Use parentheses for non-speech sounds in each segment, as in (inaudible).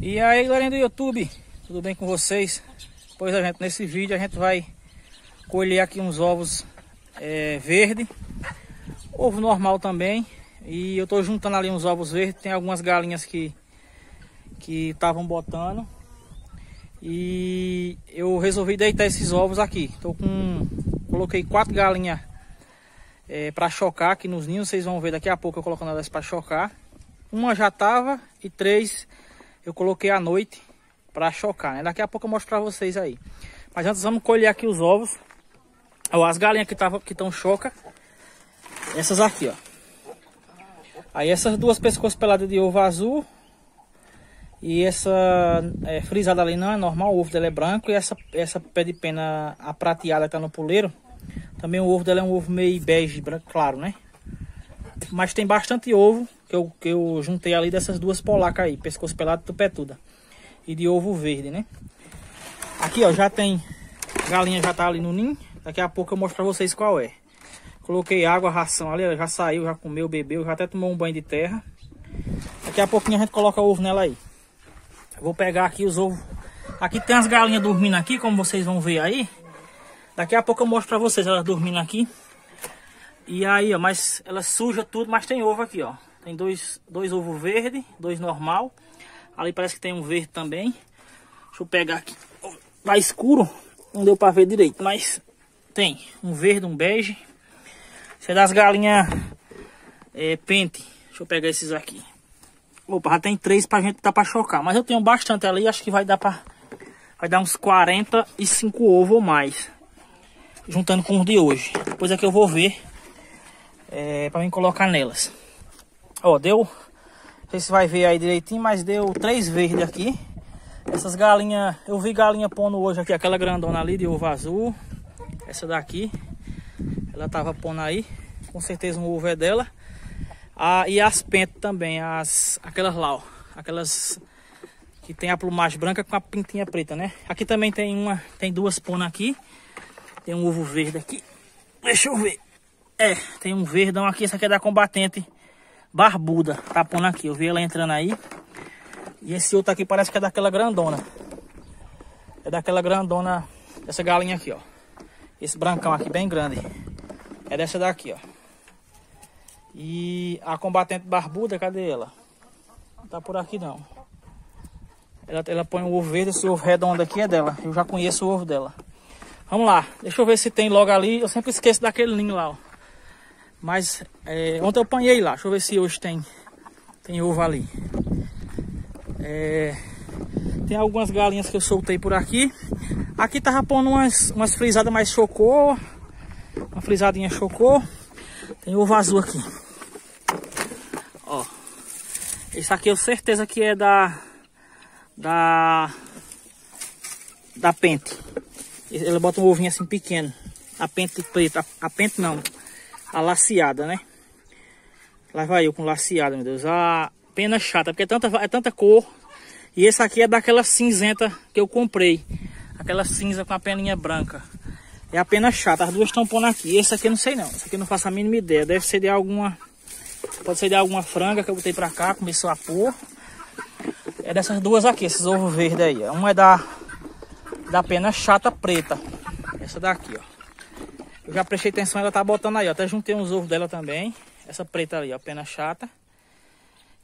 E aí galera do YouTube, tudo bem com vocês? Pois a gente, nesse vídeo a gente vai colher aqui uns ovos é, verde, ovo normal também. E eu tô juntando ali uns ovos verdes, tem algumas galinhas que que estavam botando. E eu resolvi deitar esses ovos aqui. Tô com coloquei quatro galinhas é, para chocar aqui nos ninhos, vocês vão ver daqui a pouco eu colocando elas para chocar. Uma já tava e três eu coloquei à noite para chocar, né? Daqui a pouco eu mostro para vocês aí. Mas antes vamos colher aqui os ovos. Ó, as galinhas que estavam que estão choca. Essas aqui, ó. Aí essas duas pescoços peladas de ovo azul. E essa é, frisada ali não é normal, o ovo dela é branco. E essa, essa pé de pena a prateada que tá no puleiro. Também o ovo dela é um ovo meio bege, branco claro, né? Mas tem bastante ovo que eu, que eu juntei ali dessas duas polacas aí, pescoço pelado e tupetuda. E de ovo verde, né? Aqui, ó, já tem... Galinha já tá ali no ninho. Daqui a pouco eu mostro pra vocês qual é. Coloquei água, ração ali, ela já saiu, já comeu, bebeu, já até tomou um banho de terra. Daqui a pouquinho a gente coloca ovo nela aí. vou pegar aqui os ovos. Aqui tem as galinhas dormindo aqui, como vocês vão ver aí. Daqui a pouco eu mostro pra vocês elas dormindo aqui. E aí, ó, mas ela suja tudo, mas tem ovo aqui, ó. Tem dois, dois ovos verdes, dois normal. Ali parece que tem um verde também. Deixa eu pegar aqui. Tá escuro, não deu pra ver direito, mas tem um verde, um bege. Isso é das galinhas é, pente. Deixa eu pegar esses aqui. Opa, já tem três pra gente dar pra chocar. Mas eu tenho bastante ali, acho que vai dar pra... Vai dar uns 45 ovos ou mais. Juntando com os de hoje. Depois é que eu vou ver é, para mim colocar nelas. Ó, deu, não sei se vai ver aí direitinho, mas deu três verdes aqui. Essas galinhas, eu vi galinha pondo hoje aqui, aquela grandona ali de ovo azul. Essa daqui, ela tava pondo aí, com certeza um ovo é dela. Ah, e as pentas também, as, aquelas lá, ó, aquelas que tem a plumagem branca com a pintinha preta, né? Aqui também tem uma, tem duas ponas aqui. Tem um ovo verde aqui. Deixa eu ver. É, tem um verdão aqui, essa aqui é da combatente barbuda, tá pondo aqui, eu vi ela entrando aí. E esse outro aqui parece que é daquela grandona. É daquela grandona, essa galinha aqui, ó. Esse brancão aqui, bem grande. É dessa daqui, ó. E a combatente barbuda, cadê ela? Não tá por aqui não. Ela, ela põe o ovo verde, esse ovo redondo aqui é dela. Eu já conheço o ovo dela. Vamos lá, deixa eu ver se tem logo ali. Eu sempre esqueço daquele ninho lá, ó. Mas é, ontem eu apanhei lá. Deixa eu ver se hoje tem, tem ovo ali. É, tem algumas galinhas que eu soltei por aqui. Aqui tava pondo umas, umas frisadas mais chocou. Uma frisadinha chocou. Tem ovo azul aqui. Ó. Esse aqui eu certeza que é da... Da... Da pente. Ele bota um ovinho assim pequeno. A pente preta. A pente não a laceada, né? Lá vai eu com laceada, meu Deus. A pena chata, porque é tanta, é tanta cor. E esse aqui é daquela cinzenta que eu comprei. Aquela cinza com a peninha branca. É a pena chata, as duas estão pondo aqui. Esse aqui eu não sei não, esse aqui eu não faço a mínima ideia. Deve ser de alguma... Pode ser de alguma franga que eu botei pra cá, começou a pôr. É dessas duas aqui, esses ovos verdes aí. Um é da, da pena chata preta. Essa daqui, ó. Eu já prestei atenção, ela tá botando aí, ó. Até juntei uns ovos dela também. Essa preta ali, ó, pena chata.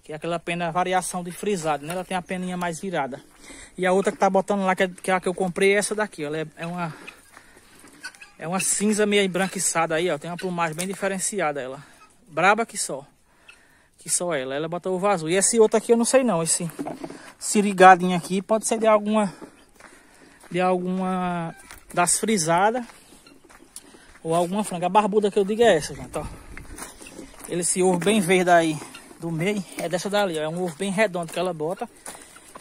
Que é aquela pena variação de frisado, né? Ela tem a peninha mais virada. E a outra que tá botando lá, que é, que é a que eu comprei, é essa daqui, ó. Ela é, é uma... É uma cinza meio embranquiçada aí, ó. Tem uma plumagem bem diferenciada ela. Braba que só. Que só ela. Ela bota ovo azul. E esse outro aqui eu não sei não. Esse sirigadinho aqui pode ser de alguma... De alguma... Das frisadas ou alguma franga. A barbuda que eu digo é essa, gente, ó. Ele, esse ovo bem verde aí do meio é dessa dali, ó. É um ovo bem redondo que ela bota.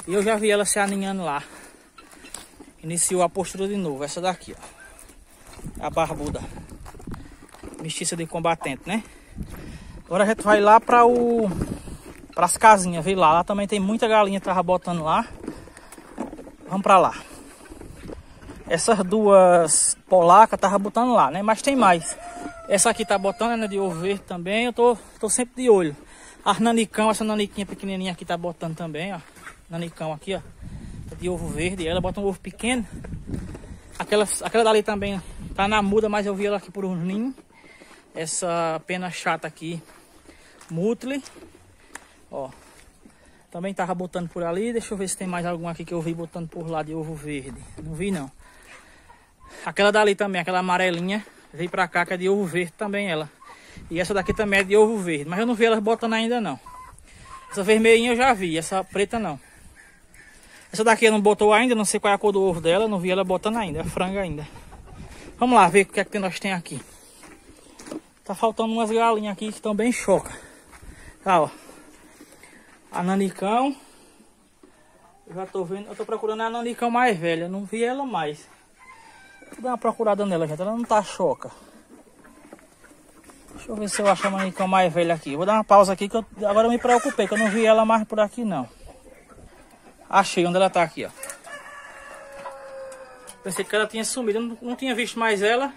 E eu já vi ela se aninhando lá. Iniciou a postura de novo, essa daqui, ó. A barbuda. Mestiça de combatente, né? Agora a gente vai lá para o... Para as casinhas, vem lá. Lá também tem muita galinha que tava botando lá. Vamos para lá. Essas duas polacas tava botando lá, né? Mas tem mais. Essa aqui tá botando, né? De ovo verde também. Eu tô, tô sempre de olho. As nanicão, essa naniquinha pequenininha aqui tá botando também, ó. nanicão aqui, ó. De ovo verde. Ela bota um ovo pequeno. Aquela, aquela dali também tá na muda, mas eu vi ela aqui por um ninho. Essa pena chata aqui. Mutli. Ó. Também tava botando por ali. Deixa eu ver se tem mais algum aqui que eu vi botando por lá de ovo verde. Não vi não. Aquela dali também, aquela amarelinha. Veio pra cá que é de ovo verde também ela. E essa daqui também é de ovo verde. Mas eu não vi elas botando ainda não. Essa vermelhinha eu já vi, essa preta não. Essa daqui não botou ainda, não sei qual é a cor do ovo dela, não vi ela botando ainda, é franga ainda. Vamos lá ver o que é que nós tem aqui. Tá faltando umas galinhas aqui que estão bem choca. Tá, ó. A nanicão. Eu já tô vendo, eu tô procurando a nanicão mais velha, não vi ela mais. Vou dar uma procurada nela, gente, ela não tá choca. Deixa eu ver se eu acho a manicão mais velha aqui. Vou dar uma pausa aqui que eu, agora eu me preocupei, que eu não vi ela mais por aqui não. Achei onde ela tá aqui, ó. Pensei que ela tinha sumido, não, não tinha visto mais ela.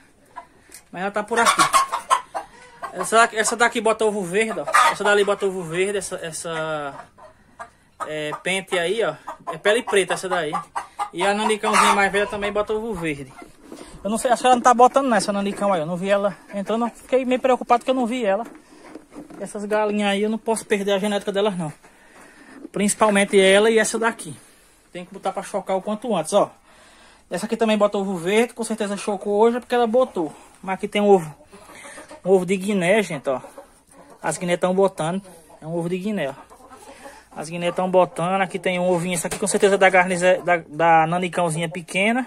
Mas ela tá por aqui. Essa, essa daqui bota ovo verde, ó. Essa dali bota ovo verde, essa, essa é, pente aí, ó. É pele preta essa daí. E a nanicãozinha mais velha também bota ovo verde. Eu não sei, acho que ela não tá botando nessa nanicão aí. Eu não vi ela entrando. Fiquei meio preocupado que eu não vi ela. Essas galinhas aí eu não posso perder a genética delas não. Principalmente ela e essa daqui. Tem que botar pra chocar o quanto antes, ó. Essa aqui também bota ovo verde. Com certeza chocou hoje porque ela botou. Mas aqui tem um ovo. Um ovo de Guiné, gente, ó. As Guiné estão botando. É um ovo de Guiné, ó. As Guiné estão botando. Aqui tem um ovinho. Esse aqui com certeza é da, da, da nanicãozinha pequena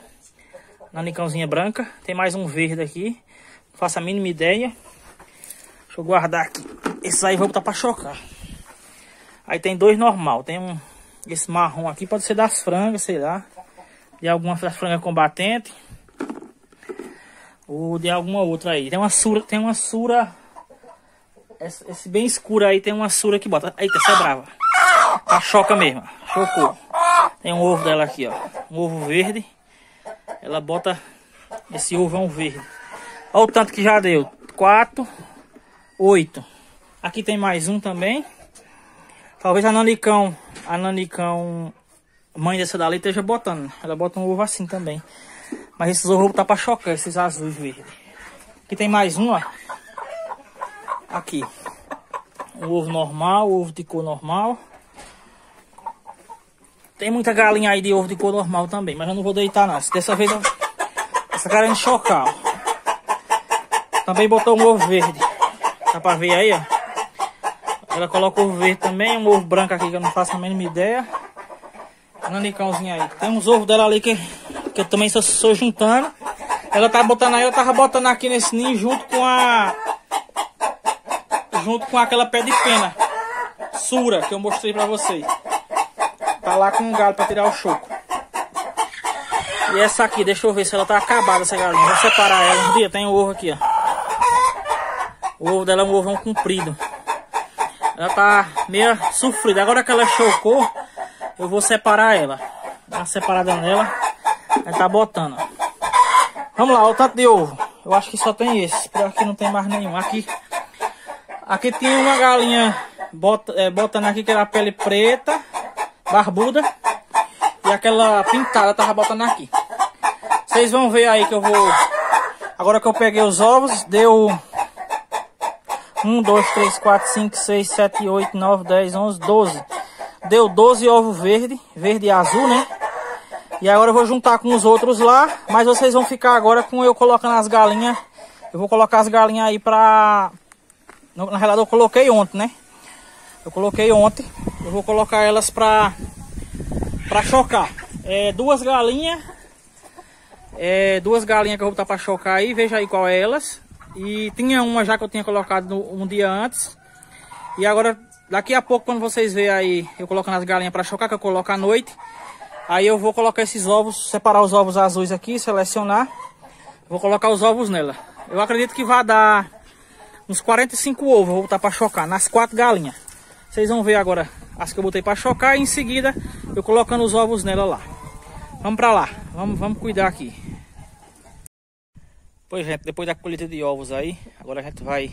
nanicãozinha branca. Tem mais um verde aqui. Não faço a mínima ideia. Deixa eu guardar aqui. Esse aí vou botar pra chocar. Aí tem dois normal. Tem um... Esse marrom aqui pode ser das frangas, sei lá. De alguma das frangas combatente. Ou de alguma outra aí. Tem uma sura... Tem uma sura... Esse, esse bem escuro aí tem uma sura que bota. Eita, essa é brava. Tá choca mesmo. Chocou. Tem um ovo dela aqui, ó. Um ovo verde ela bota esse ovão verde. Olha o tanto que já deu. 4, 8. Aqui tem mais um também. Talvez a nanicão, a nanicão mãe dessa dali esteja botando. Ela bota um ovo assim também. Mas esses ovos tá para chocar, esses azuis verdes. Aqui tem mais um, ó. Aqui. Um ovo normal, ovo de cor normal. Tem muita galinha aí de ovo de cor normal também, mas eu não vou deitar não. Dessa vez eu... essa cara é chocar, ó. Também botou um ovo verde. Dá pra ver aí, ó. Ela coloca ovo verde também, um ovo branco aqui que eu não faço a mínima ideia. Nanicãozinho aí. Tem uns ovos dela ali que, que eu também estou, estou juntando. Ela tá botando aí, eu tava botando aqui nesse ninho junto com a... Junto com aquela pé de pena. Sura, que eu mostrei pra vocês. Tá lá com um galho pra tirar o choco. E essa aqui, deixa eu ver se ela tá acabada, essa galinha. Vou separar ela. Um dia tem o ovo aqui, ó. O ovo dela é um ovo comprido. Ela tá meio sofrida. Agora que ela chocou, eu vou separar ela. Dá uma separada nela. Ela tá botando. Vamos lá, o tanto de ovo. Eu acho que só tem esse. Por aqui não tem mais nenhum. Aqui, aqui tinha uma galinha bota, é, botando aqui que era pele preta barbuda. E aquela pintada tava botando aqui. Vocês vão ver aí que eu vou... Agora que eu peguei os ovos, deu... 1, 2, 3, 4, 5, 6, 7, 8, 9, 10, 11, 12. Deu 12 ovos verde, verde e azul, né? E agora eu vou juntar com os outros lá, mas vocês vão ficar agora com eu colocando as galinhas. Eu vou colocar as galinhas aí pra... Na realidade eu coloquei ontem, né? Eu coloquei ontem. Eu vou colocar elas pra, pra chocar. É, duas galinhas. É, duas galinhas que eu vou botar pra chocar aí. Veja aí qual é elas. E tinha uma já que eu tinha colocado no, um dia antes. E agora, daqui a pouco, quando vocês verem aí, eu colocando as galinhas pra chocar, que eu coloco à noite. Aí eu vou colocar esses ovos, separar os ovos azuis aqui, selecionar. Vou colocar os ovos nela. Eu acredito que vai dar uns 45 ovos, vou botar pra chocar, nas quatro galinhas. Vocês vão ver agora as que eu botei para chocar e em seguida eu colocando os ovos nela lá. Vamos para lá, vamos, vamos cuidar aqui. Pois gente, depois da colheita de ovos aí, agora a gente vai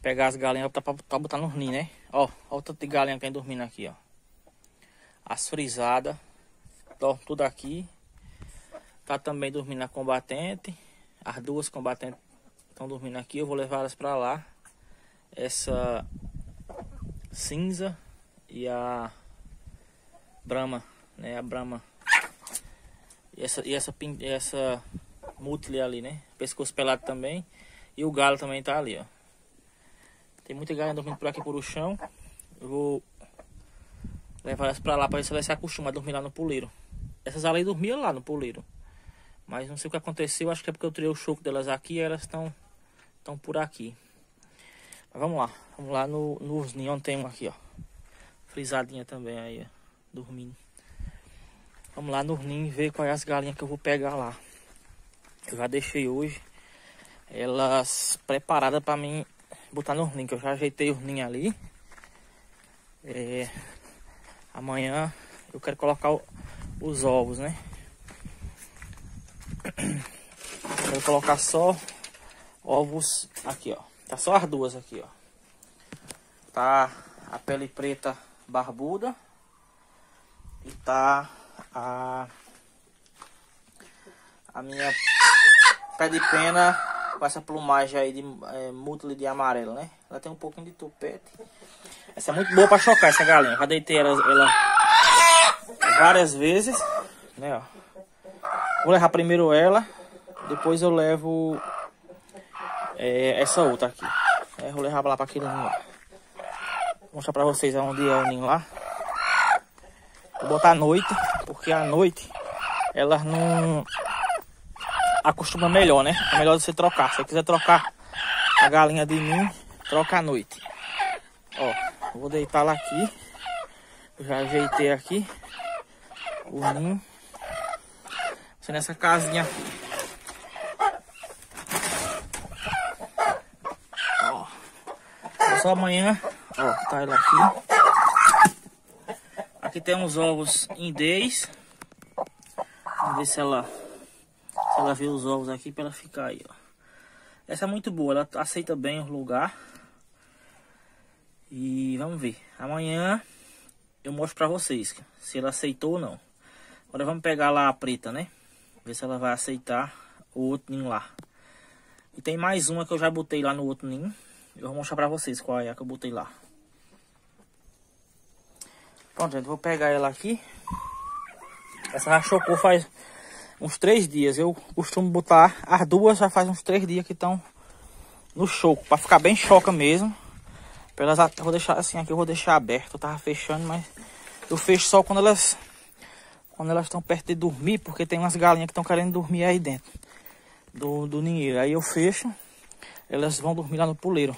pegar as galinhas para botar no ninho, né? Ó, ó o tanto de galinha que tem dormindo aqui, ó. As frisadas. Tudo aqui. Tá também dormindo a combatente. As duas combatentes estão dormindo aqui. Eu vou levar elas para lá. Essa cinza e a Brahma, né? A Brahma. E essa, e essa, essa Mutli ali, né? Pescoço pelado também. E o galo também tá ali, ó. Tem muita galinha dormindo por aqui por o chão. Eu vou levar elas pra lá pra ver se elas se acostumam a dormir lá no puleiro. Essas ali dormiam lá no puleiro. Mas não sei o que aconteceu. Acho que é porque eu tirei o choco delas aqui e elas estão estão por aqui. Vamos lá. Vamos lá no, nos ninhos. Tem um aqui, ó. Frisadinha também aí, ó. Dormindo. Vamos lá no ninho ver quais as galinhas que eu vou pegar lá. Eu já deixei hoje elas preparadas para mim botar no ninho. Que eu já ajeitei o ninho ali. É, amanhã eu quero colocar o, os ovos, né? Quero colocar só ovos aqui, ó. Tá só as duas aqui, ó. Tá a pele preta barbuda e tá a a minha pé de pena com essa plumagem aí de é, de amarelo, né? Ela tem um pouquinho de tupete. Essa é muito boa para chocar essa galinha. Já deitei ela, ela várias vezes, né, ó. Vou levar primeiro ela, depois eu levo é, essa outra aqui. É, vou levar lá para aquele ninho lá. Vou mostrar para vocês onde é o ninho lá. Vou botar à noite, porque à noite elas não acostuma melhor, né? É melhor você trocar. Se você quiser trocar a galinha de mim, troca à noite. Ó, vou deitar lá aqui. Já ajeitei aqui o ninho. Você nessa casinha. Ó. Só amanhã, ó, tá ela aqui. Aqui tem uns ovos indês. Vamos ver se ela se ela vê os ovos aqui para ela ficar aí, ó. Essa é muito boa, ela aceita bem o lugar. E vamos ver. Amanhã eu mostro pra vocês se ela aceitou ou não. Agora vamos pegar lá a preta, né? Ver se ela vai aceitar o outro ninho lá. E tem mais uma que eu já botei lá no outro ninho. Eu vou mostrar pra vocês qual é a que eu botei lá. Pronto, gente. Vou pegar ela aqui. Essa já chocou faz uns três dias. Eu costumo botar as duas já faz uns três dias que estão no choco. Pra ficar bem choca mesmo. Pelas, vou deixar assim aqui, eu vou deixar aberto. Eu tava fechando, mas eu fecho só quando elas quando elas estão perto de dormir, porque tem umas galinhas que estão querendo dormir aí dentro do, do ninheiro. Aí eu fecho, elas vão dormir lá no puleiro.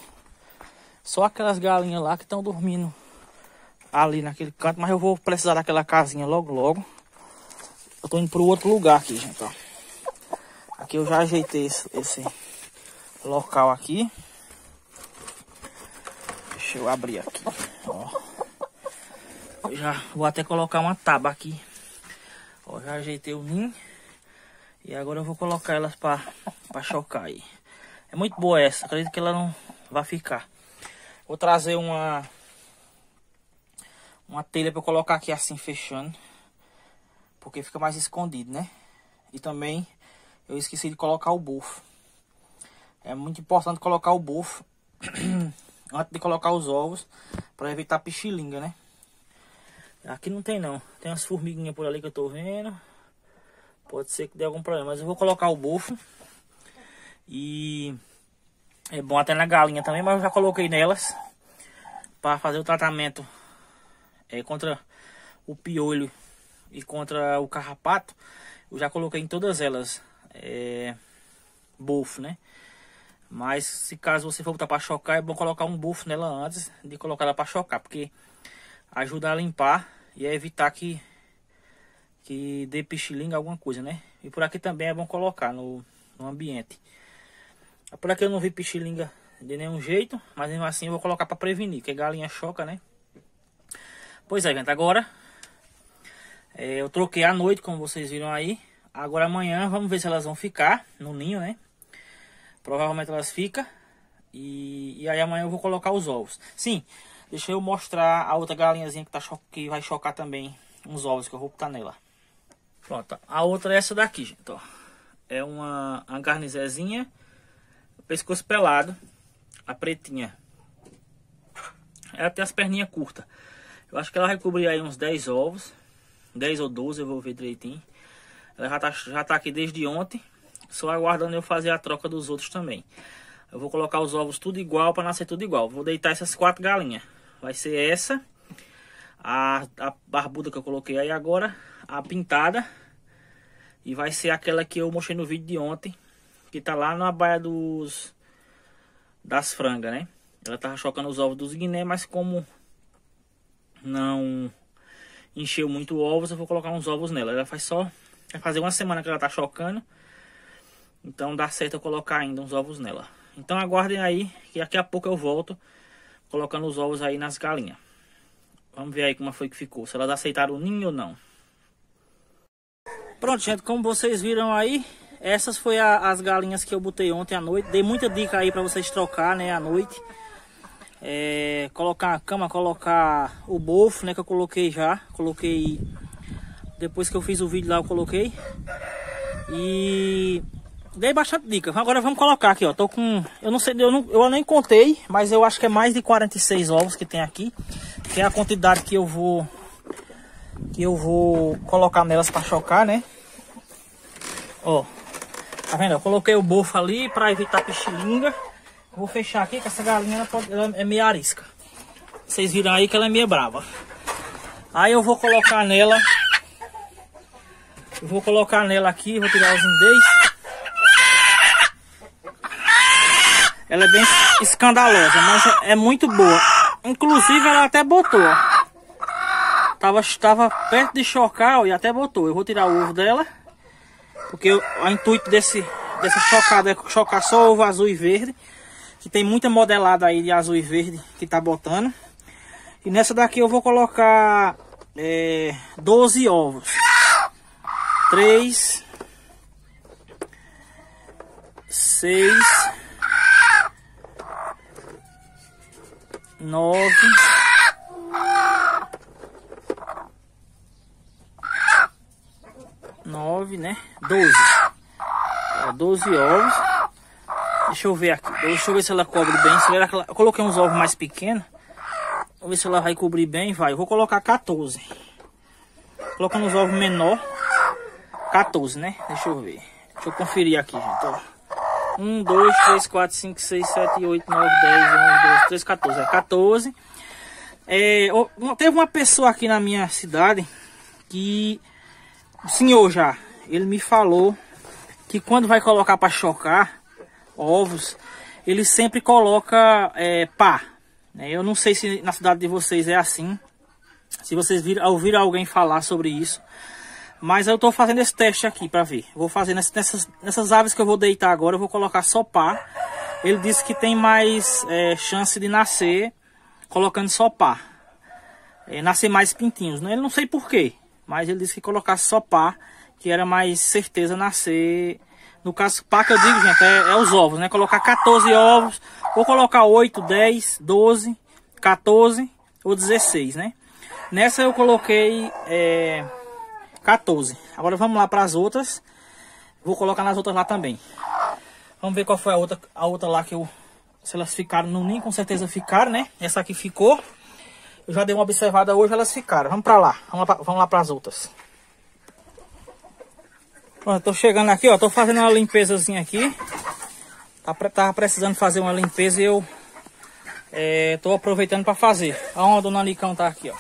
Só aquelas galinhas lá que estão dormindo ali naquele canto, mas eu vou precisar daquela casinha logo logo. Eu tô indo para o outro lugar aqui, gente, ó. Aqui eu já ajeitei esse, esse local aqui. Deixa eu abrir aqui, ó. Eu já vou até colocar uma tábua aqui. Ó, já ajeitei o ninho. E agora eu vou colocar elas para chocar aí. É muito boa essa, acredito que ela não vai ficar. Vou trazer uma uma telha para colocar aqui assim fechando. Porque fica mais escondido, né? E também eu esqueci de colocar o bufo. É muito importante colocar o bufo (clears throat) antes de colocar os ovos para evitar pichilinga, né? Aqui não tem não. Tem umas formiguinhas por ali que eu tô vendo. Pode ser que dê algum problema, mas eu vou colocar o bufo. E é bom até na galinha também, mas eu já coloquei nelas para fazer o tratamento é, contra o piolho e contra o carrapato, eu já coloquei em todas elas é, bufo, né? Mas se caso você for botar para chocar, é bom colocar um bufo nela antes de colocar ela para chocar, porque ajuda a limpar e a evitar que que dê pichilinga alguma coisa, né? E por aqui também é bom colocar no, no ambiente. Por aqui eu não vi pichilinga de nenhum jeito, mas mesmo assim eu vou colocar para prevenir, que galinha choca, né? Pois é, gente, agora é, eu troquei à noite, como vocês viram aí. Agora amanhã vamos ver se elas vão ficar no ninho, né? Provavelmente elas ficam. E, e aí amanhã eu vou colocar os ovos. Sim, deixa eu mostrar a outra galinhazinha que, tá que vai chocar também uns ovos que eu vou botar nela. Pronto, a outra é essa daqui, gente, ó. É uma, uma garnizezinha, pescoço pelado, a pretinha. Ela tem as perninhas curtas. Eu acho que ela vai cobrir aí uns 10 ovos. 10 ou 12, eu vou ver direitinho. Ela já tá, já tá aqui desde ontem. Só aguardando eu fazer a troca dos outros também. Eu vou colocar os ovos tudo igual para nascer tudo igual. Vou deitar essas quatro galinhas. Vai ser essa. A, a barbuda que eu coloquei aí agora. A pintada. E vai ser aquela que eu mostrei no vídeo de ontem. Que tá lá na baia dos... Das frangas, né? Ela tava chocando os ovos dos guiné, mas como não encheu muito ovos, eu vou colocar uns ovos nela. Ela faz só vai fazer uma semana que ela tá chocando. Então dá certo eu colocar ainda uns ovos nela. Então aguardem aí, que daqui a pouco eu volto colocando os ovos aí nas galinhas. Vamos ver aí como foi que ficou, se elas aceitaram o ninho ou não. Pronto, gente, como vocês viram aí, essas foi a, as galinhas que eu botei ontem à noite. Dei muita dica aí para vocês trocar, né, à noite. É, colocar a cama, colocar o bofo, né, que eu coloquei já. Coloquei, depois que eu fiz o vídeo lá, eu coloquei. E dei bastante dica. Agora vamos colocar aqui, ó. Tô com, eu não sei, eu, não, eu nem contei, mas eu acho que é mais de 46 ovos que tem aqui. Que é a quantidade que eu vou, que eu vou colocar nelas para chocar, né. Ó, Tá vendo? Eu coloquei o bofo ali para evitar pichilinga. Vou fechar aqui que essa galinha ela, pode, ela é meio arisca. Vocês viram aí que ela é meio brava. Aí eu vou colocar nela. Eu vou colocar nela aqui, vou tirar os indês. Ela é bem escandalosa, mas é, muito boa. Inclusive ela até botou, ó. Tava, tava perto de chocar ó, e até botou. Eu vou tirar o ovo dela. Porque o, intuito desse, dessa chocada é chocar só ovo azul e verde. Que tem muita modelada aí de azul e verde que tá botando. E nessa daqui eu vou colocar é, 12 ovos. 3, 6, 9, 9, né? 12. Ó, 12 ovos. Deixa eu ver aqui. Deixa eu ver se ela cobre bem. Se ela... Eu coloquei uns ovos mais pequenos. Vou ver se ela vai cobrir bem. Vai. Eu vou colocar 14. Colocando os ovos menor. 14, né? Deixa eu ver. Deixa eu conferir aqui, gente. Ó. 1, 2, 3, 4, 5, 6, 7, 8, 9, 10, 11, 12, 13, 14. É 14. É, teve uma pessoa aqui na minha cidade que o senhor já, ele me falou que quando vai colocar para chocar ovos, ele sempre coloca é, pá. Né? Eu não sei se na cidade de vocês é assim, se vocês viram, ouviram alguém falar sobre isso. Mas eu estou fazendo esse teste aqui para ver. vou fazer nessas, nessas aves que eu vou deitar agora, eu vou colocar só pá. Ele disse que tem mais é, chance de nascer colocando só pá. É, nascer mais pintinhos. Né? Ele não sei porquê. Mas ele disse que colocasse só pá, que era mais certeza nascer. No caso, que eu digo, gente, é, é os ovos, né? Colocar 14 ovos, ou colocar 8, 10, 12, 14 ou 16, né? Nessa eu coloquei é, 14. Agora vamos lá para as outras. Vou colocar nas outras lá também. Vamos ver qual foi a outra, a outra lá que eu... Se elas ficaram no ninho, com certeza ficaram, né? Essa aqui ficou. Eu já dei uma observada hoje, elas ficaram. Vamos pra lá. Vamos lá, lá pras outras. Pronto, tô chegando aqui, ó. Tô fazendo uma limpezazinha aqui. Tá, tava precisando fazer uma limpeza e eu é, tô aproveitando para fazer. Aonde o dona Licão tá aqui, ó.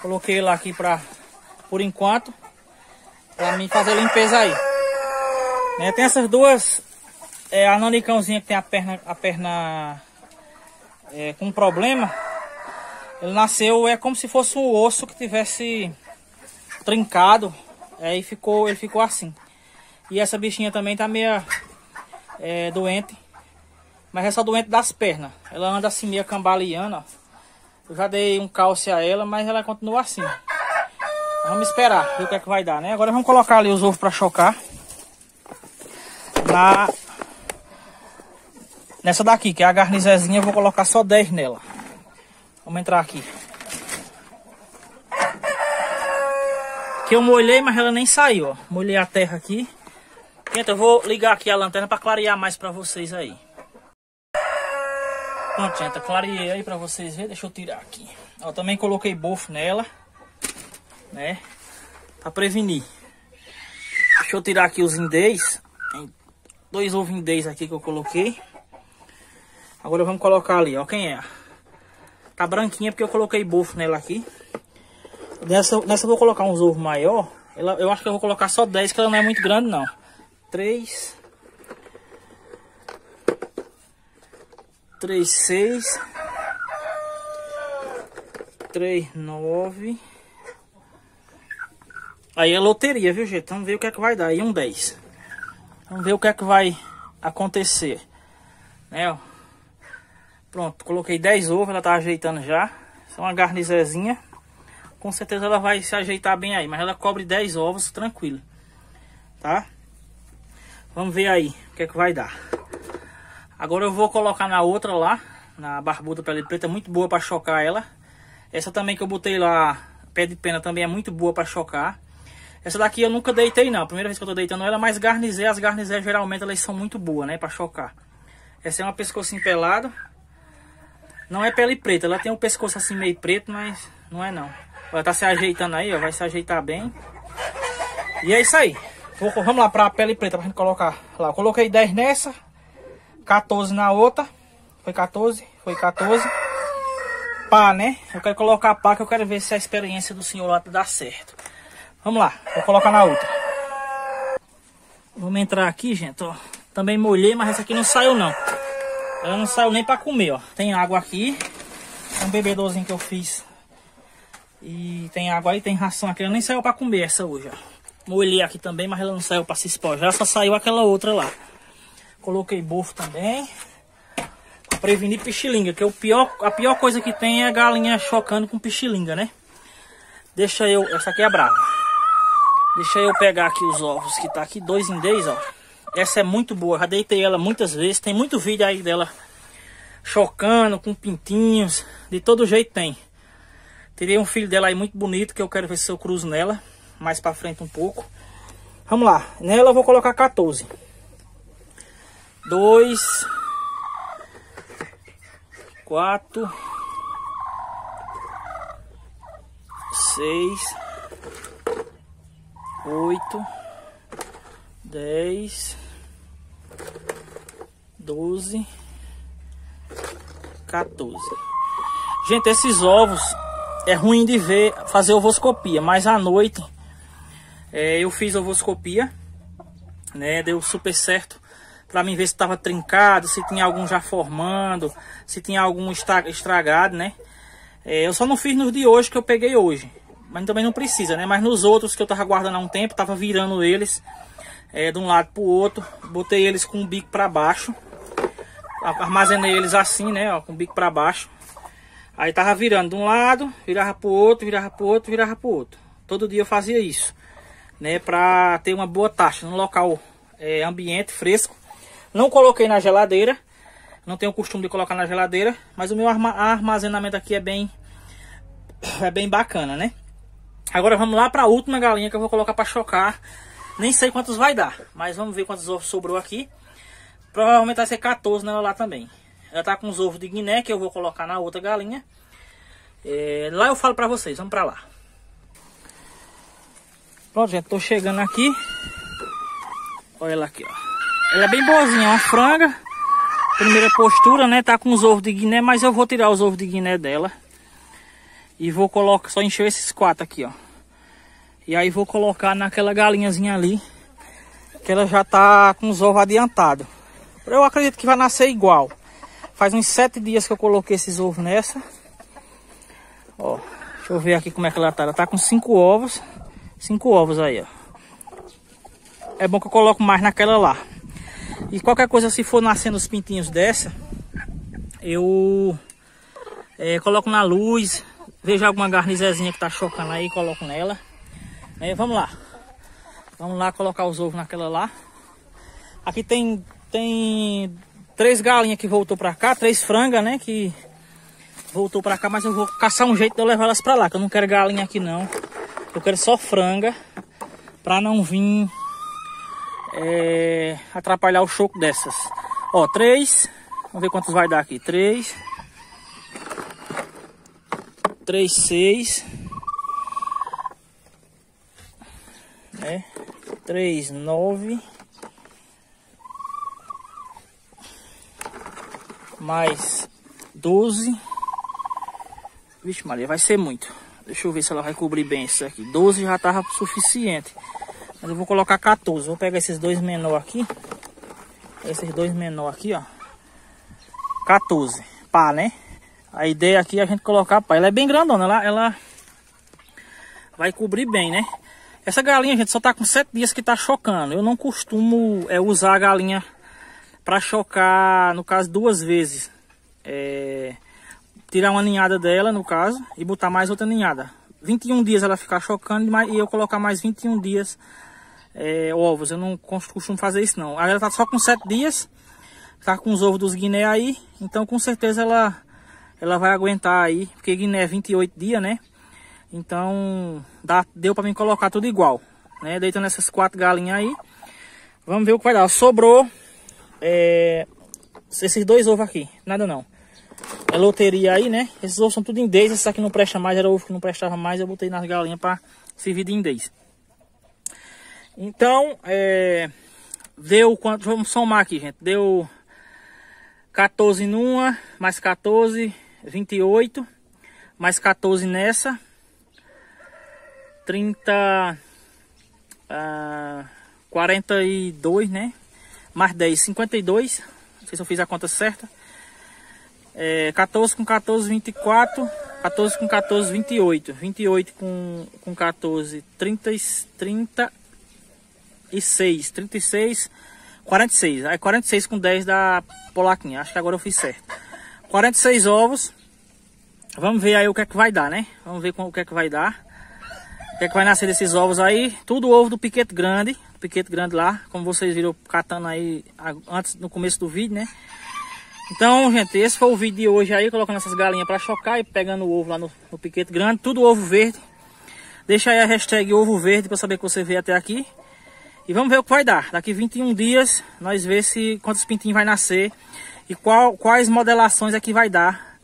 Coloquei ele aqui pra, por enquanto, pra mim fazer a limpeza aí. É, tem essas duas, é, a nanicãozinha que tem a perna, a perna é, com problema. Ele nasceu, é como se fosse um osso que tivesse trincado. Aí ficou, ele ficou assim. E essa bichinha também tá meio é, doente. Mas é só doente das pernas. Ela anda assim meio cambaleando. Eu já dei um cálcio a ela, mas ela continua assim. Vamos esperar, ver o que é que vai dar, né? Agora vamos colocar ali os ovos para chocar. Na... Nessa daqui, que é a garnizezinha, eu vou colocar só 10 nela. Vamos entrar aqui. Que eu molhei, mas ela nem saiu, ó. Molhei a terra aqui. Gente, eu vou ligar aqui a lanterna para clarear mais para vocês aí. Pronto, gente, clareei aí para vocês verem. Deixa eu tirar aqui. Eu também coloquei bofo nela, né? Para prevenir. Deixa eu tirar aqui os indês. Tem dois ovos indês aqui que eu coloquei. Agora vamos colocar ali, ó. Quem é? Tá branquinha porque eu coloquei bofo nela aqui. Nessa, nessa eu vou colocar uns ovos maior. Ela, eu acho que eu vou colocar só 10, que ela não é muito grande não. 3. 3, 6. 3, 9. Aí é loteria, viu gente? Vamos ver o que é que vai dar. Aí um 10. Vamos ver o que é que vai acontecer. Né. Pronto, coloquei 10 ovos, ela tá ajeitando já. Só uma garnizezinha. Com certeza ela vai se ajeitar bem aí. Mas ela cobre 10 ovos, tranquilo. Tá? Vamos ver aí o que é que vai dar. Agora eu vou colocar na outra lá. Na barbuda pele preta, muito boa para chocar ela. Essa também que eu botei lá, pé de pena, também é muito boa para chocar. Essa daqui eu nunca deitei não. Primeira vez que eu tô deitando ela, mas garnizé, as garnizé geralmente elas são muito boas, né? Para chocar. Essa é uma pescocinho pelado. Não é pele preta, ela tem um pescoço assim meio preto, mas não é não. Ela tá se ajeitando aí, ó. Vai se ajeitar bem. E é isso aí. Vou, vamos lá pra pele preta pra gente colocar lá. Eu coloquei 10 nessa. 14 na outra. Foi 14? Foi 14. Pá, né? Eu quero colocar pá que eu quero ver se a experiência do senhor lá dá certo. Vamos lá. Vou colocar na outra. Vamos entrar aqui, gente, ó. Também molhei, mas essa aqui não saiu não. Ela não saiu nem pra comer, ó. Tem água aqui. Um bebedorzinho que eu fiz e tem água aí, tem ração aqui. Ela nem saiu para comer essa hoje, ó. Molhei aqui também, mas ela não saiu para se espojar. Só saiu aquela outra lá. Coloquei bofo também. Pra prevenir pichilinga. Que é o pior, a pior coisa que tem é a galinha chocando com pichilinga, né? Deixa eu... Essa aqui é brava. Deixa eu pegar aqui os ovos que tá aqui. Dois em dez, ó. Essa é muito boa. Já deitei ela muitas vezes. Tem muito vídeo aí dela chocando com pintinhos. De todo jeito tem. Teria um filho dela aí muito bonito que eu quero ver se eu cruzo nela. Mais pra frente um pouco. Vamos lá. Nela eu vou colocar 14. 2. 4. 6. 8. 10. 12. 14. Gente, esses ovos é ruim de ver fazer ovoscopia, mas à noite é, eu fiz ovoscopia, né? Deu super certo para mim ver se estava trincado, se tinha algum já formando, se tinha algum estragado, né? É, eu só não fiz nos de hoje que eu peguei hoje, mas também não precisa, né? Mas nos outros que eu tava guardando há um tempo, tava virando eles é, de um lado pro outro, botei eles com o bico para baixo, armazenei eles assim, né? Ó, com o bico para baixo. Aí tava virando de um lado, virava pro outro, virava pro outro, virava pro outro. Todo dia eu fazia isso, né? Pra ter uma boa taxa no local é, ambiente, fresco. Não coloquei na geladeira, não tenho o costume de colocar na geladeira, mas o meu armazenamento aqui é bem, é bem bacana, né? Agora vamos lá para a última galinha que eu vou colocar para chocar. Nem sei quantos vai dar, mas vamos ver quantos ovos sobrou aqui. Provavelmente vai ser 14 nela lá também. Ela tá com os ovos de Guiné que eu vou colocar na outra galinha. É, lá eu falo pra vocês, vamos pra lá. Pronto, gente, tô chegando aqui. Olha ela aqui, ó. Ela é bem boazinha, uma franga. Primeira postura, né? Tá com os ovos de Guiné, mas eu vou tirar os ovos de Guiné dela. E vou colocar, só encher esses quatro aqui, ó. E aí vou colocar naquela galinhazinha ali. Que ela já tá com os ovos adiantados. Eu acredito que vai nascer igual. Faz uns sete dias que eu coloquei esses ovos nessa. Ó, deixa eu ver aqui como é que ela tá. Ela tá com cinco ovos. Cinco ovos aí, ó. É bom que eu coloco mais naquela lá. E qualquer coisa, se for nascendo os pintinhos dessa, eu é, coloco na luz. Vejo alguma garnizezinha que tá chocando aí, coloco nela. É, vamos lá. Vamos lá colocar os ovos naquela lá. Aqui tem, tem três galinhas que voltou pra cá, três frangas, né? Que voltou pra cá, mas eu vou caçar um jeito de eu levar elas pra lá, que eu não quero galinha aqui não. Eu quero só franga para não vir é, atrapalhar o choco dessas. Ó, três. Vamos ver quantos vai dar aqui. Três. Três, seis. Né? Três, nove. Mais doze. Vixe Maria, vai ser muito. Deixa eu ver se ela vai cobrir bem isso aqui. 12 já tava suficiente. Mas eu vou colocar 14. Vou pegar esses dois menor aqui. Esses dois menor aqui, ó. 14. Pá, né? A ideia aqui é a gente colocar pá. Ela é bem grandona. Ela, ela vai cobrir bem, né? Essa galinha, gente, só tá com 7 dias que tá chocando. Eu não costumo é, usar a galinha para chocar, no caso, duas vezes. É, tirar uma ninhada dela, no caso, e botar mais outra ninhada. 21 dias ela ficar chocando e eu colocar mais 21 dias é, ovos. Eu não costumo fazer isso não. Ela tá só com 7 dias. Tá com os ovos dos Guiné aí. Então com certeza ela, ela vai aguentar aí. Porque Guiné é 28 dias, né? Então dá, deu para mim colocar tudo igual. Né? Deitando essas quatro galinhas aí. Vamos ver o que vai dar. Sobrou é, esses dois ovos aqui. Nada não. É loteria aí, né? Esses ovos são tudo 10. Esse aqui não presta mais. Era ovo que não prestava mais. Eu botei nas galinhas para servir de indês. Então, é, deu quanto? Vamos somar aqui, gente. Deu 14 numa, mais 14, 28, mais 14 nessa, 30, uh, 42, né? Mais 10, 52. Não sei se eu fiz a conta certa. É, 14 com 14, 24. 14 com 14, 28. 28 com, com 14, 30, 30 36, 36, 46. Aí 46 com 10 da polaquinha. Acho que agora eu fiz certo. 46 ovos. Vamos ver aí o que é que vai dar, né? Vamos ver o que é que vai dar. O que é que vai nascer desses ovos aí. Tudo ovo do piquete grande. Piquete grande lá. Como vocês viram catando aí antes no começo do vídeo, né? Então, gente, esse foi o vídeo de hoje aí. Colocando essas galinhas para chocar e pegando o ovo lá no, no piquete grande. Tudo ovo verde. Deixa aí a hashtag ovo verde para saber que você veio até aqui. E vamos ver o que vai dar. Daqui 21 dias nós ver se quantos pintinhos vai nascer e qual, quais modelações é vai dar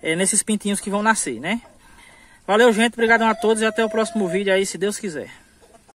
é, nesses pintinhos que vão nascer, né? Valeu, gente. Obrigado a todos e até o próximo vídeo aí, se Deus quiser.